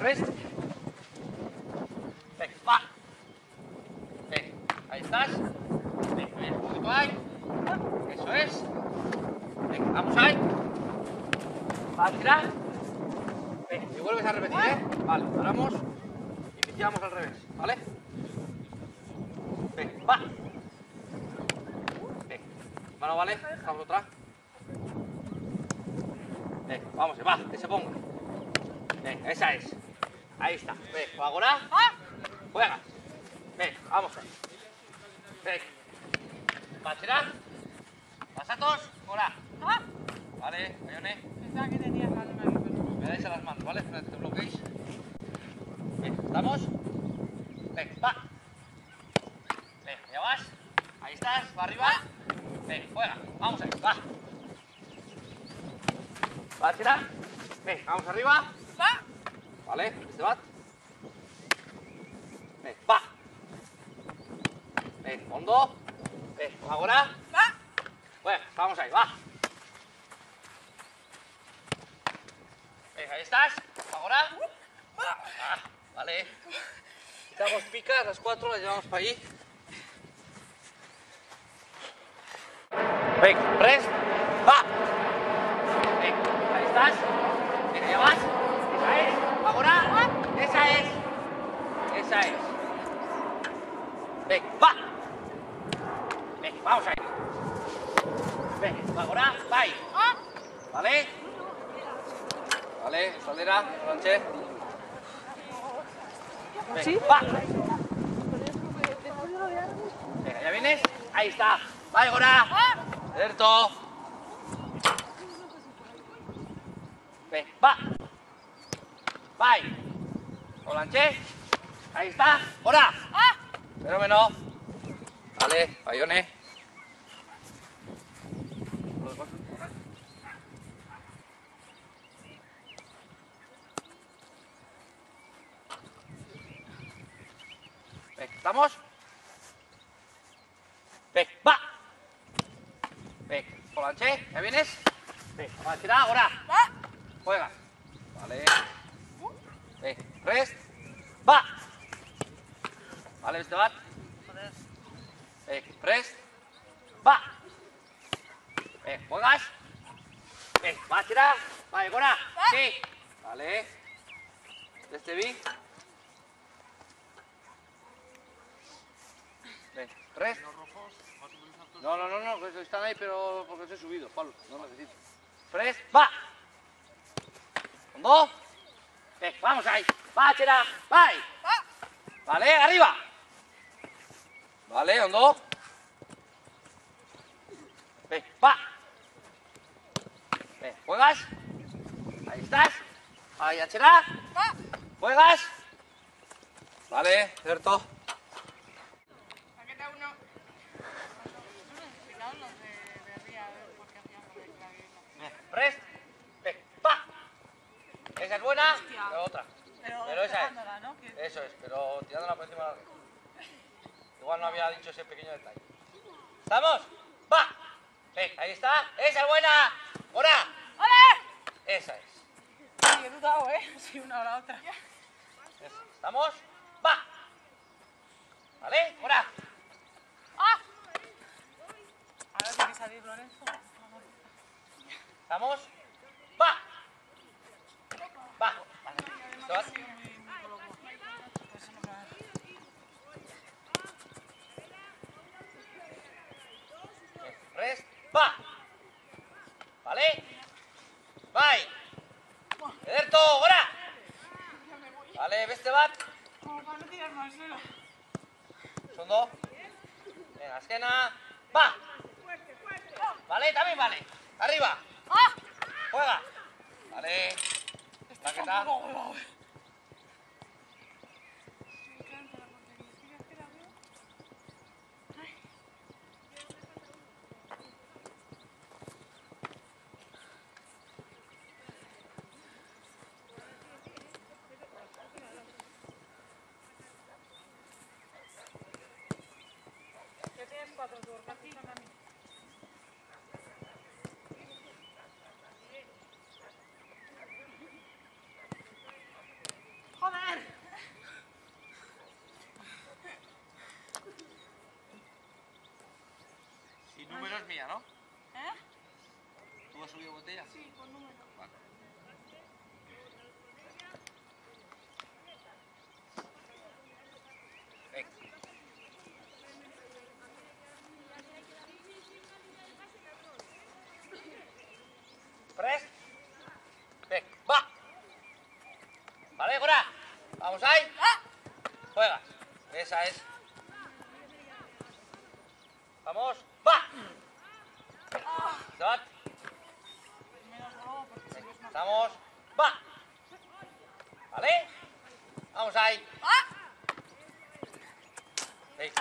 Rest. Ven, va. Ven, ahí estás. Ahí. Eso es. Ven, vamos ahí. Va a tirar. Y vuelves a repetir, ¿eh? Vale, paramos. Y iniciamos al revés, ¿vale? Ven, va. Mano, vale. Vamos otra. Ven, vamos, va, que se ponga. Ven, esa es. Ahí está. Ven, ahora. Juega. Ven, vamos ahí. Ven. Bachera. Pasatos. Ahora. Vale, Ayone. Pensaba que tenías la luna. Me dais a las manos, ¿vale? Espera que te bloqueéis. Bien, ¿estamos? Ven, va. Ven, ya vas. Ahí estás, va arriba. Ven, juega. Vamos ahí, va. Va a tirar. Ven, vamos arriba. ¡Va! Vale, este bat. Ven, va. Ven, hondo. Ven, ahora. ¡Va! Bueno, vamos ahí, va. Ven, ahí estás. Ahora. Ah, vale. Quitamos picas, las cuatro las llevamos para allí. Ven, press. Va. Ahí estás. Ven, allá vas. Esa es. Ahora. Esa es. Esa es. Ven, va. Ven, vamos ahí. Ven, ahora, va ahí. ¿Vale? Vale, saldera, Sánchez. Ven, va. Venga, ¿ya vienes? Ahí está. Va, ahora. Cierto. Ven, va. Va ahí. Olanche. Ahí está. Ahora. Fenómeno. Vale, Bayone. ¿estamos? Ven, va. Ven, Polanche, ¿ya vienes? Ven, vamos a tirar ahora. Juega. Vale. Ven, rest. Va. Vale, este bat. Ven, rest. Va. Ven, juegas. Ven, va a tirar. Vale, ahora. Sí. Vale. Este vi. Ven, rest. No, no, no, no, están ahí, pero porque os he subido, Pablo, no necesito. Fresh, va. Con dos. Ven, vamos ahí. Va, chera, va ahí. Vale, arriba. Vale, hondo. Ven, va. Ven, juegas. Ahí estás. Ahí, achera. Juegas. Vale, cierto. Paquete Esa es buena, pero otra. Pero, Pero esa es. Eso es, pero tirándola por encima de la red. Igual no había dicho ese pequeño detalle. ¿Estamos? ¡Va! Ven, ahí está. ¡Esa es buena! ¡Ahora! ¡Ole! Esa es. Sí, he dudado, ¿eh? Sí, una o la otra. ¿Estamos? ¡Va! ¿Vale? Ahora. ¡Ah! Ahora tiene que salir Lorenzo. Vamos. Va. Va. Vale. Esto va. Bien. Rest. Va. ¿Vale? Vai. Ederto, ahora. Vale, beste bat. Segundo. Venga, esquena. Va. Vale, también vale. Arriba. ¡Ah! Juega. Vale. Raqueta. Horcajita también. ¡Joder! Y número es mía, ¿no? ¿Eh? ¿Tú has subido botella? Sí, con número. Vale. Venga. Press. Venga, va. Vale, ahora. Vamos ahí. Juega. Esa es. Vamos. Va. Más. Estamos. ¡Va! ¿Vale? Vamos ahí. ¡Ah! Ey.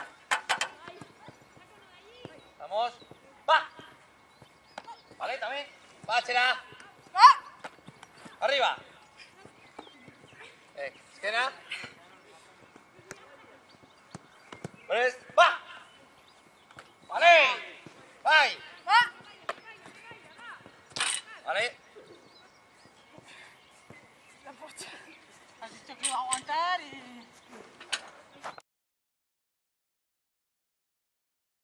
Vamos. ¡Va! ¿Vale? También. Va, Chera. ¡Ah! Arriba. Esquena. Pues,